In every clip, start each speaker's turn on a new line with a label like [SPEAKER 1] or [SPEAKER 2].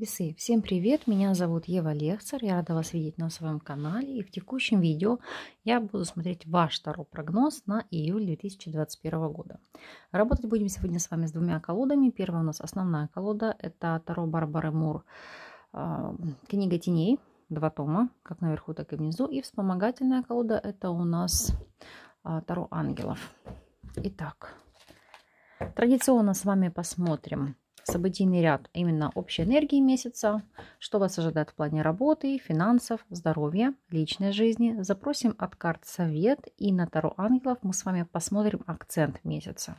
[SPEAKER 1] Весы, всем привет, меня зовут Ева Лехцер, я рада вас видеть на своем канале и в текущем видео я буду смотреть ваш второй прогноз на июль 2021 года. Работать будем сегодня с вами с двумя колодами. Первая у нас основная колода, это Таро Барбары Мур, а, книга теней, два тома, как наверху, так и внизу. И вспомогательная колода, это у нас а, Таро Ангелов. Итак, традиционно с вами посмотрим событийный ряд именно общей энергии месяца, что вас ожидает в плане работы, финансов, здоровья, личной жизни. Запросим от карт совет и на Таро Ангелов мы с вами посмотрим акцент месяца,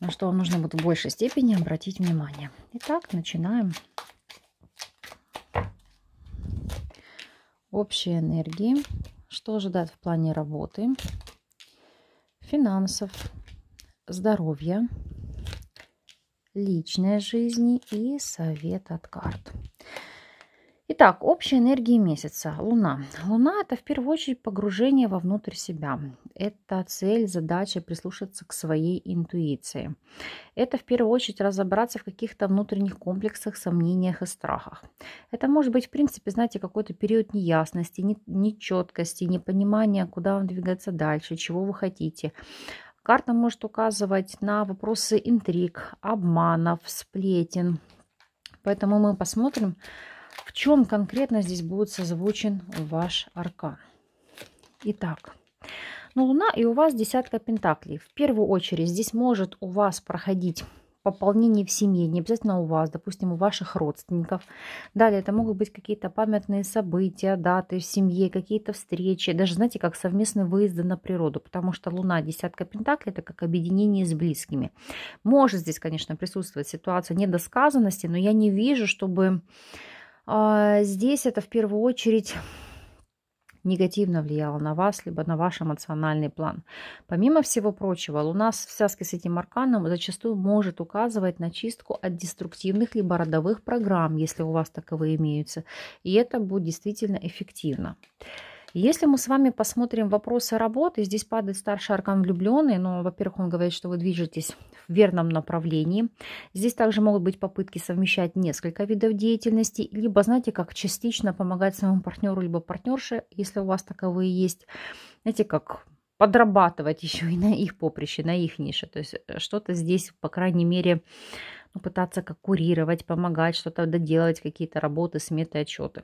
[SPEAKER 1] на что вам нужно будет в большей степени обратить внимание. Итак, начинаем. Общие энергии, что ожидает в плане работы, финансов, здоровья, личной жизни и совет от карт. Итак, общая энергия месяца. Луна. Луна – это в первую очередь погружение вовнутрь себя. Это цель, задача прислушаться к своей интуиции. Это в первую очередь разобраться в каких-то внутренних комплексах, сомнениях и страхах. Это может быть, в принципе, знаете, какой-то период неясности, нечеткости, непонимания, куда вам двигаться дальше, чего вы хотите. Карта может указывать на вопросы интриг, обманов, сплетен. Поэтому мы посмотрим, в чем конкретно здесь будет созвучен ваш аркан. Итак, ну, Луна и у вас десятка пентаклей. В первую очередь здесь может у вас проходить пополнение в семье, не обязательно у вас, допустим, у ваших родственников. Далее это могут быть какие-то памятные события, даты в семье, какие-то встречи, даже, знаете, как совместные выезды на природу, потому что Луна, десятка пентаклей, это как объединение с близкими. Может здесь, конечно, присутствовать ситуация недосказанности, но я не вижу, чтобы э, здесь это в первую очередь негативно влияла на вас, либо на ваш эмоциональный план. Помимо всего прочего, Луна в связке с этим арканом зачастую может указывать на чистку от деструктивных либо родовых программ, если у вас таковые имеются. И это будет действительно эффективно. Если мы с вами посмотрим вопросы работы, здесь падает старший аркан влюбленный, но, во-первых, он говорит, что вы движетесь в верном направлении. Здесь также могут быть попытки совмещать несколько видов деятельности, либо, знаете, как частично помогать своему партнеру, либо партнерше, если у вас таковые есть. Знаете, как подрабатывать еще и на их поприще, на их нише. То есть э, что-то здесь, по крайней мере, ну, пытаться как курировать, помогать, что-то доделать, какие-то работы, сметы, отчеты.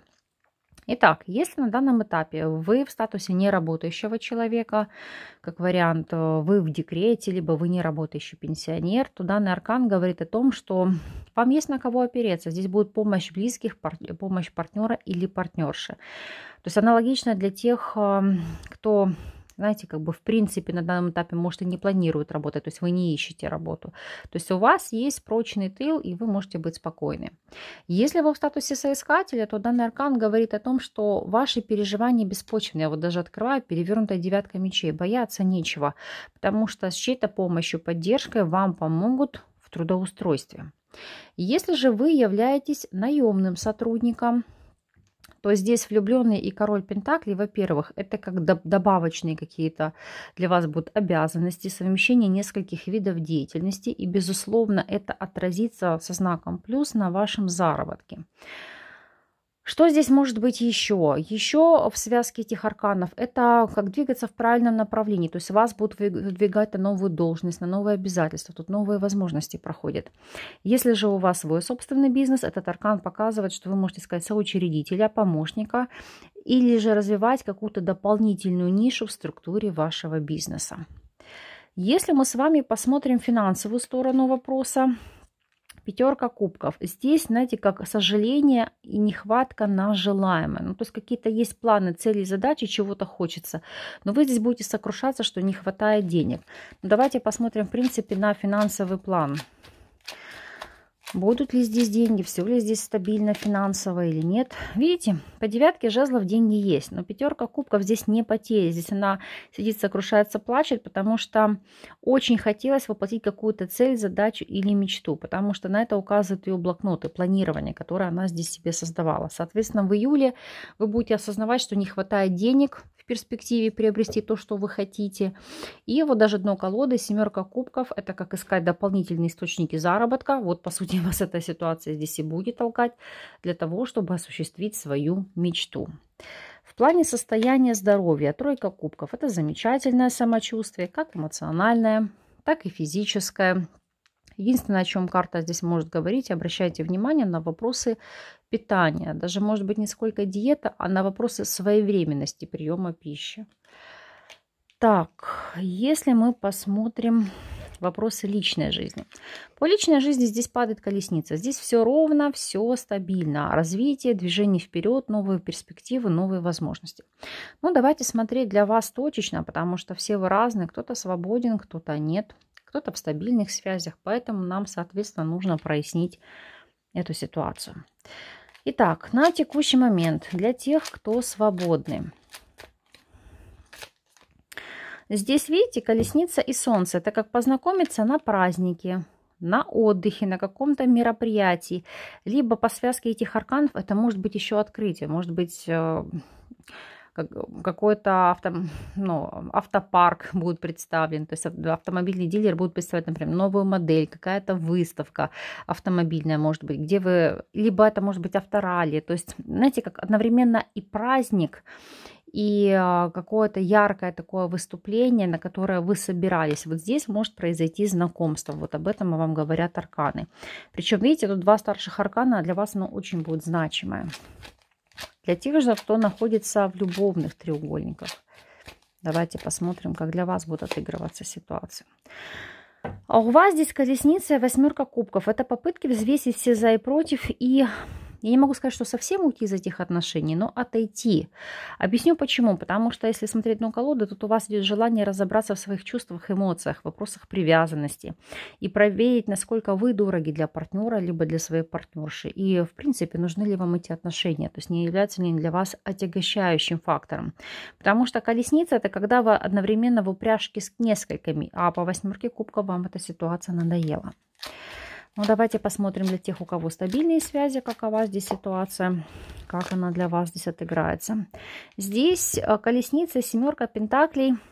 [SPEAKER 1] Итак, если на данном этапе вы в статусе неработающего человека, как вариант, э, вы в декрете, либо вы не работающий пенсионер, то данный аркан говорит о том, что вам есть на кого опереться. Здесь будет помощь близких, помощь партнера или партнерши. То есть аналогично для тех, кто знаете, как бы в принципе на данном этапе, может, и не планирует работать, то есть вы не ищете работу. То есть у вас есть прочный тыл, и вы можете быть спокойны. Если вы в статусе соискателя, то данный аркан говорит о том, что ваши переживания беспочвенные. Я вот даже открываю перевернутая девятка мечей. Бояться нечего, потому что с чьей-то помощью, поддержкой вам помогут в трудоустройстве. Если же вы являетесь наемным сотрудником, то здесь влюбленный и король Пентаклей, во-первых, это как добавочные какие-то для вас будут обязанности, совмещение нескольких видов деятельности, и, безусловно, это отразится со знаком плюс на вашем заработке. Что здесь может быть еще? Еще в связке этих арканов это как двигаться в правильном направлении. То есть вас будут выдвигать на новую должность, на новые обязательства. Тут новые возможности проходят. Если же у вас свой собственный бизнес, этот аркан показывает, что вы можете искать соучредителя, помощника или же развивать какую-то дополнительную нишу в структуре вашего бизнеса. Если мы с вами посмотрим финансовую сторону вопроса, Пятерка кубков. Здесь, знаете, как сожаление и нехватка на желаемое. Ну, то есть какие-то есть планы, цели, задачи, чего-то хочется. Но вы здесь будете сокрушаться, что не хватает денег. Ну, давайте посмотрим, в принципе, на финансовый план. Будут ли здесь деньги, все ли здесь стабильно финансово или нет. Видите, по девятке жезлов деньги есть, но пятерка кубков здесь не потеря. Здесь она сидит, сокрушается, плачет, потому что очень хотелось воплотить какую-то цель, задачу или мечту, потому что на это указывают ее блокноты, планирование, которое она здесь себе создавала. Соответственно, в июле вы будете осознавать, что не хватает денег, в перспективе приобрести то, что вы хотите. И вот даже дно колоды, семерка кубков, это как искать дополнительные источники заработка. Вот, по сути, вас эта ситуация здесь и будет толкать для того, чтобы осуществить свою мечту. В плане состояния здоровья тройка кубков – это замечательное самочувствие, как эмоциональное, так и физическое. Единственное, о чем карта здесь может говорить, обращайте внимание на вопросы питания. Даже, может быть, не сколько диета, а на вопросы своевременности приема пищи. Так, если мы посмотрим вопросы личной жизни. По личной жизни здесь падает колесница. Здесь все ровно, все стабильно. Развитие, движение вперед, новые перспективы, новые возможности. Ну, давайте смотреть для вас точечно, потому что все вы разные. Кто-то свободен, кто-то нет кто-то в стабильных связях, поэтому нам, соответственно, нужно прояснить эту ситуацию. Итак, на текущий момент для тех, кто свободны. Здесь, видите, колесница и солнце. Это как познакомиться на празднике, на отдыхе, на каком-то мероприятии. Либо по связке этих арканов это может быть еще открытие. Может быть э, какой-то авто, ну, автопарк будет представлен, то есть автомобильный дилер будет представлять, например, новую модель, какая-то выставка автомобильная, может быть, где вы, либо это может быть авторалли, то есть, знаете, как одновременно и праздник, и а, какое-то яркое такое выступление, на которое вы собирались. Вот здесь может произойти знакомство. Вот об этом вам говорят арканы. Причем, видите, тут два старших аркана, а для вас оно очень будет значимое. Для тех же, кто находится в любовных треугольниках. Давайте посмотрим, как для вас будет отыгрываться ситуация. А у вас здесь колесница восьмерка кубков. Это попытки взвесить все за и против и я не могу сказать, что совсем уйти из этих отношений, но отойти. Объясню почему. Потому что если смотреть на колоду, тут у вас идет желание разобраться в своих чувствах, эмоциях, вопросах привязанности и проверить, насколько вы дороги для партнера, либо для своей партнерши. И, в принципе, нужны ли вам эти отношения. То есть не являются ли они для вас отягощающим фактором. Потому что колесница – это когда вы одновременно в упряжке с несколькими, а по восьмерке кубка вам эта ситуация надоела. Ну, давайте посмотрим для тех, у кого стабильные связи, какова здесь ситуация, как она для вас здесь отыграется. Здесь э, колесница, семерка пентаклей –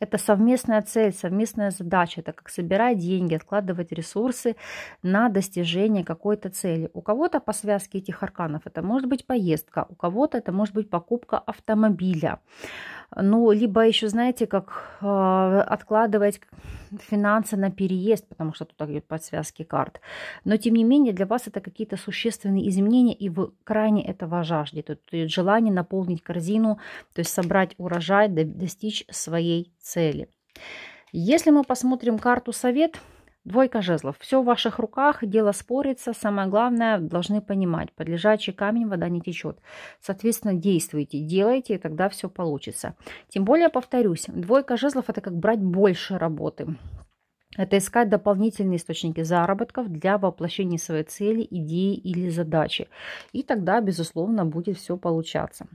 [SPEAKER 1] это совместная цель, совместная задача. Это как собирать деньги, откладывать ресурсы на достижение какой-то цели. У кого-то по связке этих арканов это может быть поездка, у кого-то это может быть покупка автомобиля. Ну, либо еще, знаете, как э, откладывать финансы на переезд, потому что тут идет подсвязки карт. Но, тем не менее, для вас это какие-то существенные изменения, и вы крайне этого жаждете. Тут идет желание наполнить корзину, то есть собрать урожай, достичь своей цели. Если мы посмотрим карту совет, Двойка жезлов. Все в ваших руках, дело спорится. Самое главное, должны понимать, под лежачий камень вода не течет. Соответственно, действуйте, делайте, и тогда все получится. Тем более, повторюсь, двойка жезлов – это как брать больше работы. Это искать дополнительные источники заработков для воплощения своей цели, идеи или задачи. И тогда, безусловно, будет все получаться.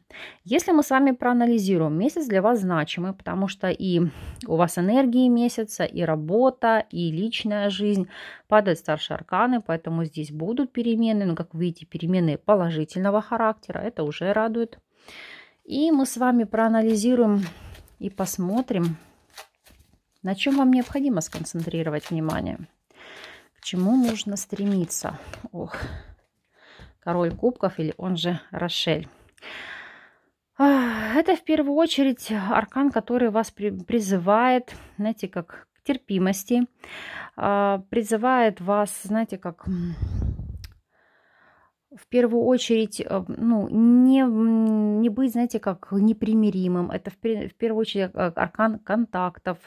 [SPEAKER 1] Если мы с вами проанализируем, месяц для вас значимый, потому что и у вас энергии месяца, и работа, и личная жизнь. Падают старшие арканы, поэтому здесь будут перемены. Но, как видите, перемены положительного характера. Это уже радует. И мы с вами проанализируем и посмотрим, на чем вам необходимо сконцентрировать внимание? К чему нужно стремиться? Ох, король кубков или он же Рошель. Это в первую очередь аркан, который вас призывает, знаете, как к терпимости, а, призывает вас, знаете, как в первую очередь, э, ну, не, не быть, знаете, как непримиримым. Это в, в первую очередь аркан контактов,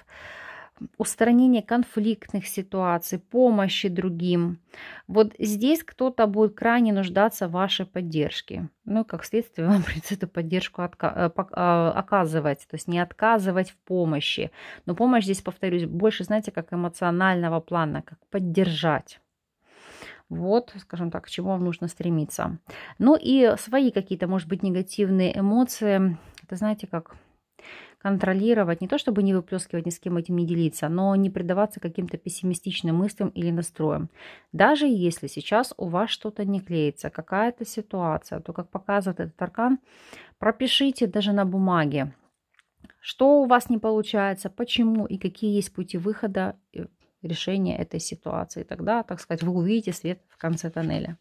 [SPEAKER 1] устранение конфликтных ситуаций, помощи другим. Вот здесь кто-то будет крайне нуждаться в вашей поддержке. Ну, как следствие, вам придется эту поддержку э, оказывать, то есть не отказывать в помощи. Но помощь здесь, повторюсь, больше, знаете, как эмоционального плана, как поддержать. Вот, скажем так, к чему вам нужно стремиться. Ну и свои какие-то, может быть, негативные эмоции. Это, знаете, как контролировать, не то чтобы не выплескивать, ни с кем этим не делиться, но не предаваться каким-то пессимистичным мыслям или настроям. Даже если сейчас у вас что-то не клеится, какая-то ситуация, то, как показывает этот аркан, пропишите даже на бумаге, что у вас не получается, почему и какие есть пути выхода решения этой ситуации. Тогда, так сказать, вы увидите свет в конце тоннеля.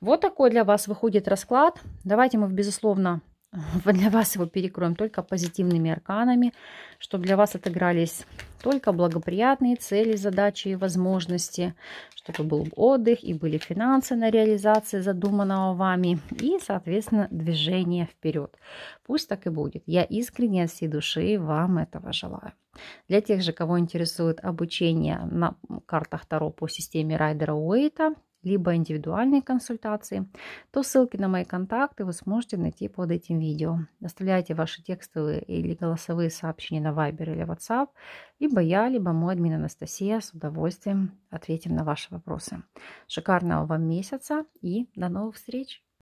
[SPEAKER 1] Вот такой для вас выходит расклад. Давайте мы, безусловно, для вас его перекроем только позитивными арканами, чтобы для вас отыгрались только благоприятные цели, задачи и возможности, чтобы был отдых и были финансы на реализацию задуманного вами и, соответственно, движение вперед. Пусть так и будет. Я искренне от всей души вам этого желаю. Для тех же, кого интересует обучение на картах Таро по системе Райдера Уэйта, либо индивидуальные консультации, то ссылки на мои контакты вы сможете найти под этим видео. Оставляйте ваши текстовые или голосовые сообщения на Viber или WhatsApp, либо я, либо мой админ Анастасия с удовольствием ответим на ваши вопросы. Шикарного вам месяца и до новых встреч!